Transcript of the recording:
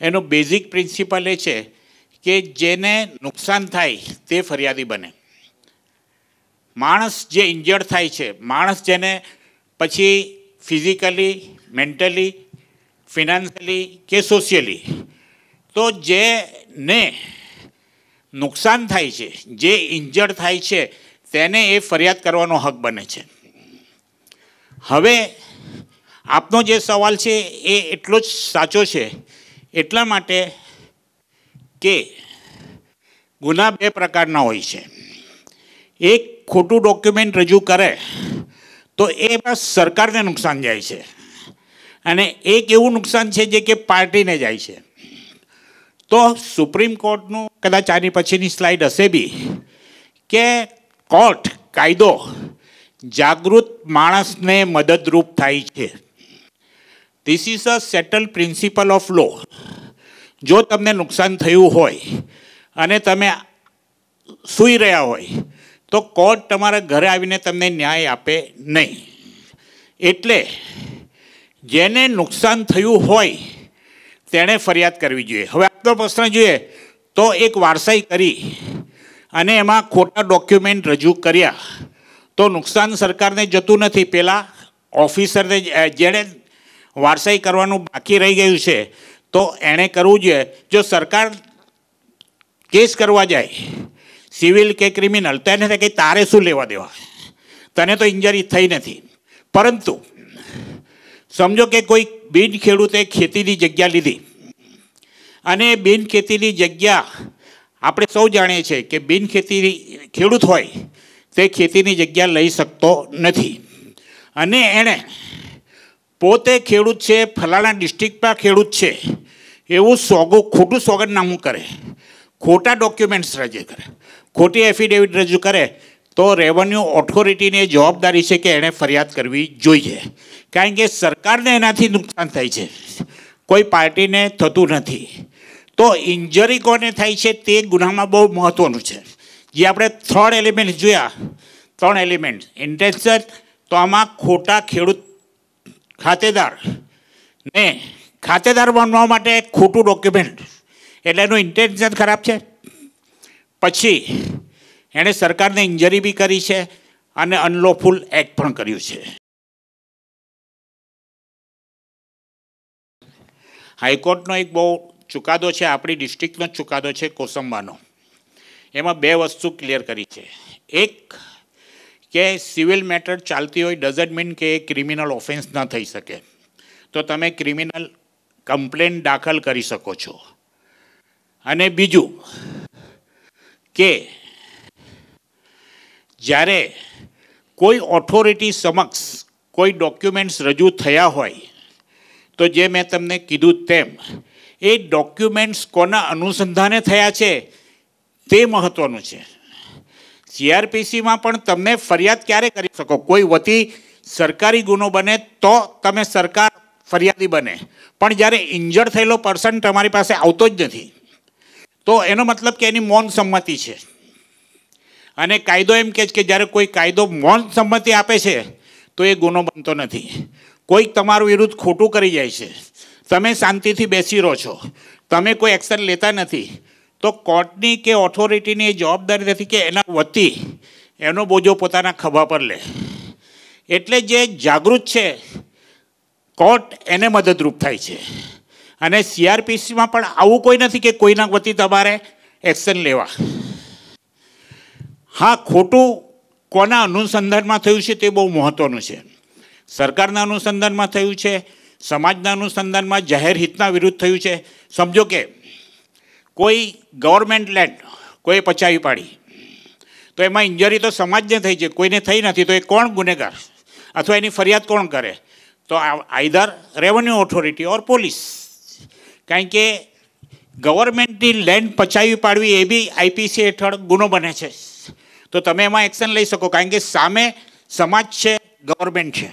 એનો basic principal એ છે કે જેને નુકસાન થાય તે ફરિયાદી બને. માણસ જે ઇન્જર્ડ થાય છે, માણસ જેને પછી ફિઝિકલી મેન્ટલી ફિનાન્શિયલી કે સોશિયલી તો જેને નુકસાન થાય છે, જે ઇન્જર્ડ થાય છે, તેને એ ફરિયાદ કરવાનો હક બને છે. હવે આપનો જે સવાલ છે એ એટલો જ સાચો છે એટલા માટે કે ગુના બે પ્રકારના હોય છે. એક ખોટું ડોક્યુમેન્ટ રજૂ કરે તો એમાં સરકારને નુકસાન જાય છે. અને એક એવું નુકસાન છે જે કે પાર્ટીને જાય છે. તો સુપ્રીમ કોર્ટનું કદાચ આની પછીની સ્લાઇડ હશે બી કે કોર્ટ કાયદો જાગૃત માણસને મદદરૂપ થાય છે. This is a settle principle of law જો તમને નુકસાન થયું હોય અને તમે સૂઈ રહ્યા હોય, તો કોર્ટ તમારા ઘરે આવીને તમને ન્યાય આપે નહીં. એટલે જેને નુકસાન થયું હોય, તેણે ફરિયાદ કરવી જોઈએ. હવે આપનો પ્રશ્ન જોઈએ. તો એક વારસાઈ કરી અને એમાં ખોટા ડોક્યુમેન્ટ રજૂ કર્યા. તો નુકસાન સરકારને જતું નથી. પહેલાં ઓફિસરને જેણે વારસાઈ કરવાનું બાકી રહી ગયું છે, તો એણે કરવું જોઈએ. જો સરકાર કેસ કરવા જાય, સિવિલ કે ક્રિમિનલ, તો એને કંઈ તારે શું લેવા દેવા? તને તો ઇન્જરી થઈ નથી. પરંતુ, સમજો કે કોઈ બિન ખેડૂતે ખેતીની જગ્યા લીધી. અને બિન ખેતીની જગ્યા આપણે સૌ જાણીએ છીએ કે બિન ખેતી ખેડૂત હોય, તે ખેતીની જગ્યા લઈ શકતો નથી. અને એણે પોતે ખેડૂત છે, ફલાણા ડિસ્ટ્રિક્ટમાં ખેડૂત છે. એવું સોગું, ખોટું સોગંદનામું કરે. ખોટા ડોક્યુમેન્ટ્સ રજૂ કરે. ખોટી એફિડેવિટ રજૂ કરે. તો રેવન્યુ ઓથોરિટીની જવાબદારી છે કે એણે ફરિયાદ કરવી જોઈએ. કારણ કે સરકારને એનાથી નુકસાન થાય છે. કોઈ પાર્ટીને થતું નથી. તો ઇન્જરી કોને થાય છે તે ગુનામાં બહુ મહત્ત્વનું છે. જે આપણે ત્રણ એલિમેન્ટ જોયા. ત્રણ એલિમેન્ટ ઇન્ટેન્શન તો આમાં ખોટા ખેડૂત ખાતેદાર. ને ખાતેદાર બનવા માટે ખોટું ડોક્યુમેન્ટ એટલે એનું ઇન્ટેન્શન ખરાબ છે. પછી એણે સરકારને ઇન્જરી બી કરી છે અને અનલોફુલ એક્ટ પણ કર્યું છે. હાઈકોર્ટનો એક બહુ ચુકાદો છે, આપણી ડિસ્ટ્રિક્ટનો ચુકાદો છે કોસંબાનો. એમાં બે વસ્તુ ક્લિયર કરી છે. એક કે સિવિલ મેટર ચાલતી હોય ડઝન્ટ મીન કે એ ક્રિમિનલ ઓફેન્સ ન થઈ શકે. તો તમે ક્રિમિનલ કમ્પ્લેન દાખલ કરી શકો છો. અને બીજું કે જ્યારે કોઈ ઓથોરિટી સમક્ષ કોઈ ડોક્યુમેન્ટ્સ રજૂ થયા હોય, તો જે મેં તમને કીધું તેમ, એ ડોક્યુમેન્ટ્સ કોના અનુસંધાને થયા છે? તે મહત્ત્વનું છે. સીઆરપીસીમાં પણ તમને ફરિયાદ ક્યારે કરી શકો? કોઈ વતી સરકારી ગુનો બને તો તમે સરકાર ફરિયાદી બને. પણ જ્યારે ઇન્જર્ડ થયેલો પર્સન તમારી પાસે આવતો જ નથી, તો એનો મતલબ કે એની મૌન સંમતિ છે. અને કાયદો એમ કહે છે કે જ્યારે કોઈ કાયદો મૌન સંમતિ આપે છે, તો એ ગુનો બનતો નથી. કોઈક તમારું વિરુદ્ધ ખોટું કરી જાય છે. તમે શાંતિથી બેસી રહો છો. તમે કોઈ એક્શન લેતા નથી. તો કોર્ટની કે ઓથોરિટીની એ જવાબદારી નથી કે એના વતી એનો બોજો પોતાના ખભા પર લે. એટલે જે જાગૃત છે, કોર્ટ એને મદદરૂપ થાય છે. અને સીઆરપીસીમાં પણ આવું કોઈ નથી કે કોઈના વતી તમારે એક્શન લેવા. હા, ખોટું કોના અનુસંધાનમાં થયું છે તે બહુ મહત્ત્વનું છે. સરકારના અનુસંધાનમાં થયું છે, સમાજના અનુસંધાનમાં જાહેર હિતના વિરુદ્ધ થયું છે. સમજો કે કોઈ ગવર્મેન્ટ લેન્ડ, કોઈ પચાવી પાડી. તો એમાં ઇન્જરી તો સમાજને થઈ છે, કોઈને થઈ નથી, તો એ કોણ ગુનેગાર? અથવા એની ફરિયાદ કોણ કરે? તો either revenue authority or police કારણ કે ગવર્મેન્ટની લેન્ડ પચાવી પાડવી એ બી આઈપીસી હેઠળ ગુનો બને છે. તો તમે એમાં એક્શન લઈ શકો, કારણ કે સામે સમાજ છે, ગવર્મેન્ટ છે.